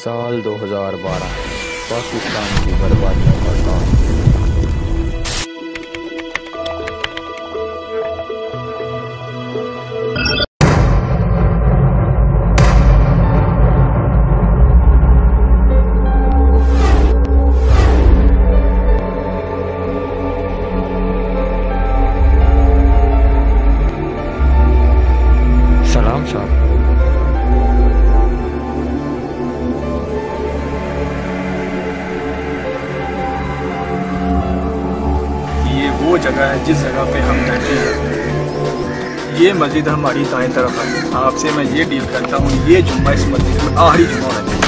साल 2012 पाकिस्तान की बर्बादियों का जगह है, जिस जगह पे हम रहते हैं। ये मस्जिद हमारी दाएँ तरफ़ है। आपसे मैं ये डील करता हूँ, ये जुम्मा इस मस्जिद में आखिरी जुम्मा होना चाहिए।